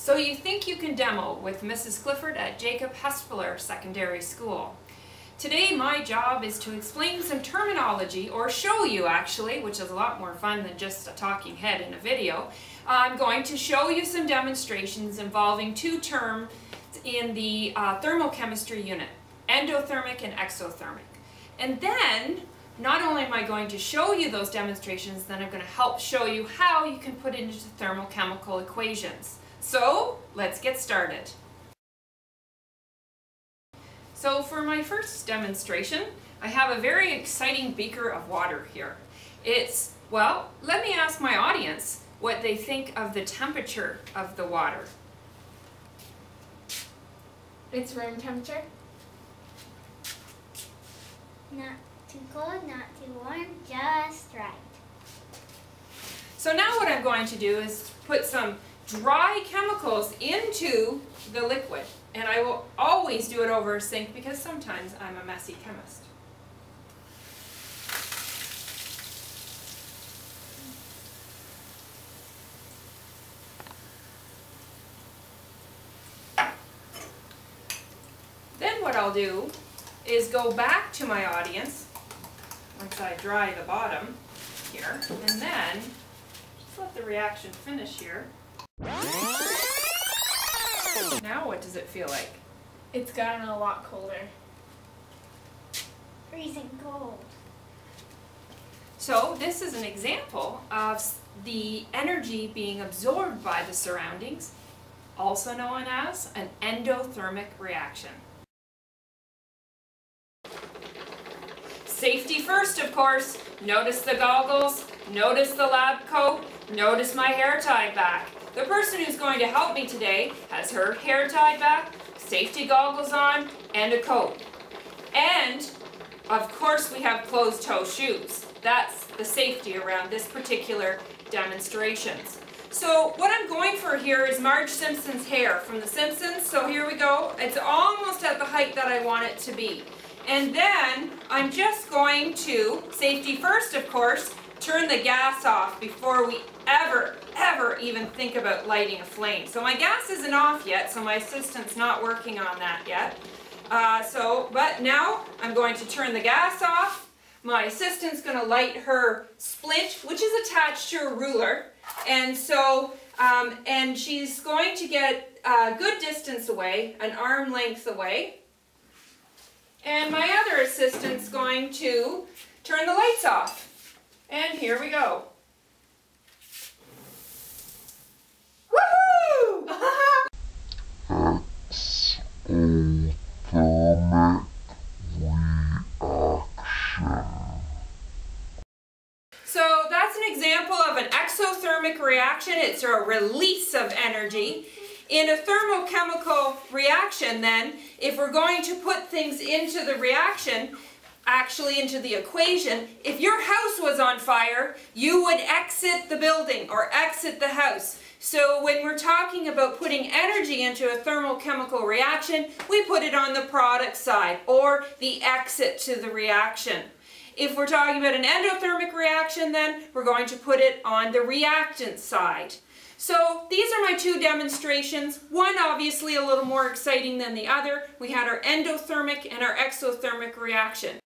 So you think you can demo with Mrs. Clifford at Jacob Hespeler Secondary School. Today my job is to explain some terminology, or show you actually, which is a lot more fun than just a talking head in a video. I'm going to show you some demonstrations involving two terms in the uh, thermochemistry unit, endothermic and exothermic. And then, not only am I going to show you those demonstrations, then I'm going to help show you how you can put it into thermochemical equations. So let's get started. So for my first demonstration, I have a very exciting beaker of water here. It's, well, let me ask my audience what they think of the temperature of the water. It's room temperature. Not too cold, not too warm, just right. So now what I'm going to do is put some dry chemicals into the liquid. And I will always do it over a sink because sometimes I'm a messy chemist. Then what I'll do is go back to my audience once I dry the bottom here, and then just let the reaction finish here. Now what does it feel like? It's gotten a lot colder. Freezing cold. So this is an example of the energy being absorbed by the surroundings, also known as an endothermic reaction. Safety first, of course. Notice the goggles, notice the lab coat, notice my hair tied back. The person who's going to help me today has her hair tied back, safety goggles on, and a coat. And, of course, we have closed-toe shoes. That's the safety around this particular demonstrations. So what I'm going for here is Marge Simpson's hair from The Simpsons. So here we go. It's almost at the height that I want it to be. And then I'm just going to, safety first of course, turn the gas off before we ever, ever even think about lighting a flame. So my gas isn't off yet, so my assistant's not working on that yet. Uh, so, but now I'm going to turn the gas off. My assistant's going to light her splint, which is attached to a ruler. And so, um, and she's going to get a good distance away, an arm length away. And my other assistant's going to turn the lights off. And here we go. Woohoo! So that's an example of an exothermic reaction. It's a release of energy. In a thermochemical reaction then, if we're going to put things into the reaction, actually into the equation, if your house was on fire, you would exit the building or exit the house. So when we're talking about putting energy into a thermochemical reaction, we put it on the product side or the exit to the reaction. If we're talking about an endothermic reaction then, we're going to put it on the reactant side. So these are my two demonstrations. One obviously a little more exciting than the other. We had our endothermic and our exothermic reaction.